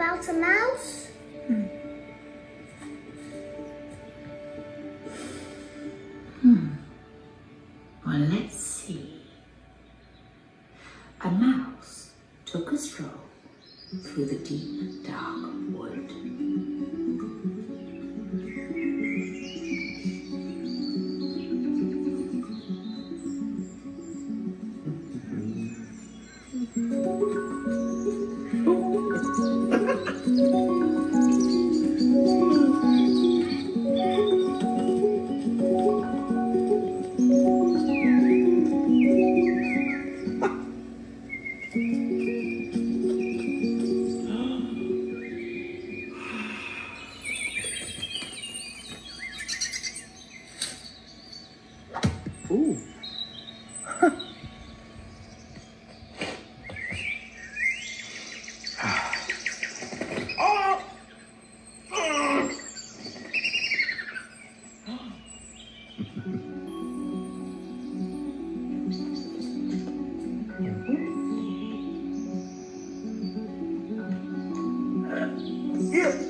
about a mouse? Hmm. Hmm. Well, let's see. A mouse took a stroll through the deep, dark wood. Ooh. oh! gift